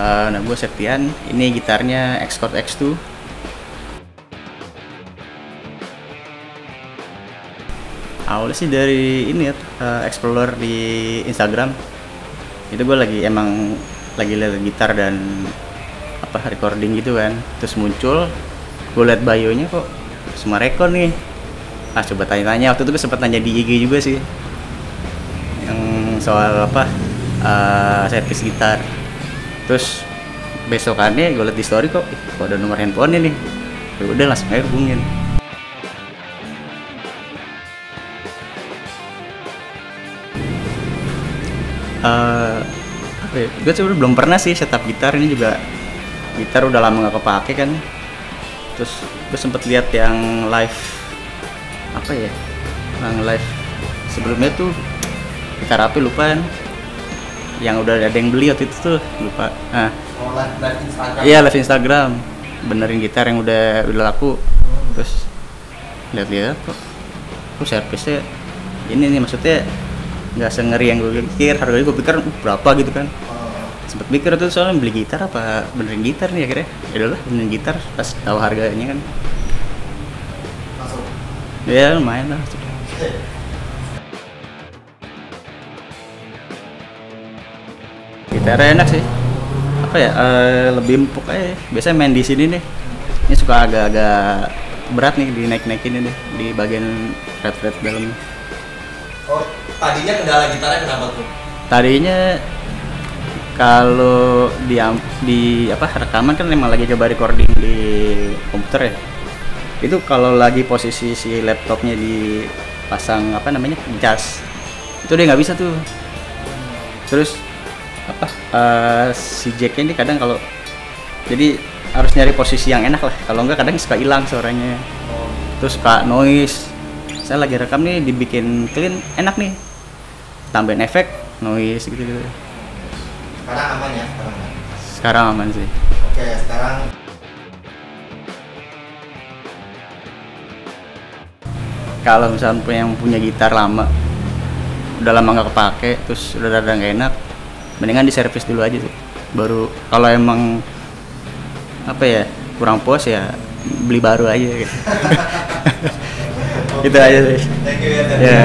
Uh, nah gue Septian, ini gitarnya Xcord X2 Awalnya sih dari ini ya, uh, explore di Instagram. Itu gue lagi emang lagi lihat gitar dan apa recording gitu kan. Terus muncul, gue liat bio-nya kok semua rekor nih. Ah coba tanya-tanya, waktu itu gue sempat nanya di IG juga sih. Yang soal apa, uh, servis gitar terus besokannya gue liat di story kok kok ada nomor handphonenya nih? Ya udah langsung aja hubungin. Uh, apa ya? gue sebenernya belum pernah sih setup gitar ini juga gitar udah lama gak kepake kan. Terus gue sempet lihat yang live apa ya yang live sebelumnya tuh gitar apa lupa kan yang udah ada yang beli waktu itu tuh lupa. Ah. Oh, live, live Instagram. iya live Instagram. Benerin gitar yang udah udah laku. Terus lihat-lihat kok. Kok servisnya ini nih maksudnya nggak sengeri yang gue pikir. Harganya gue pikir uh, berapa? gitu kan. Oh, sempet mikir tuh soalnya beli gitar apa benerin gitar nih akhirnya? Ya udahlah benerin gitar pas tahu harganya kan. Langsung. ya lumayan lah gitarnya enak sih. Apa ya eh, lebih empuk aja. Biasanya main di sini nih. Ini suka agak-agak berat nih dinaik-naikin ini di bagian fret-fret dalam Oh, tadinya kendala gitarnya kenapa tuh? tadinya kalau di di apa rekaman kan memang lagi coba recording di komputer ya. Itu kalau lagi posisi si laptopnya dipasang apa namanya jas itu dia nggak bisa tuh. Terus apa? Eh, si jacknya ini kadang kalau jadi harus nyari posisi yang enak lah. Kalau enggak kadang suka hilang suaranya. Oh, terus suka noise. Saya lagi rekam nih dibikin clean enak nih. Tambahin efek noise gitu gitu sekarang aman ya, sekarang aman. sekarang aman sih. Oke, sekarang. Kalau misalnya yang punya gitar lama udah lama nggak kepake terus udah rada nggak enak mendingan diservis dulu aja sih. Baru kalau emang apa ya kurang puas ya beli baru aja gitu, gitu aja sih. Thank you ya, ya